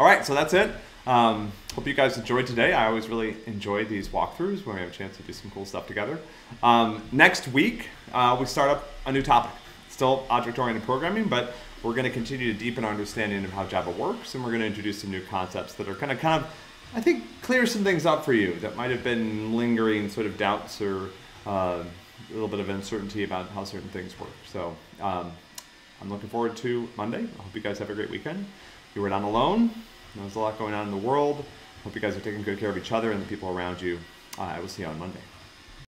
All right, so that's it. Um, hope you guys enjoyed today. I always really enjoy these walkthroughs when we have a chance to do some cool stuff together. Um, next week, uh, we start up a new topic. Still object-oriented programming, but we're going to continue to deepen our understanding of how Java works, and we're going to introduce some new concepts that are kind of, kind of, I think, clear some things up for you that might have been lingering sort of doubts or uh, a little bit of uncertainty about how certain things work. So um, I'm looking forward to Monday. I hope you guys have a great weekend. You were not alone. There's a lot going on in the world. Hope you guys are taking good care of each other and the people around you. I will see you on Monday.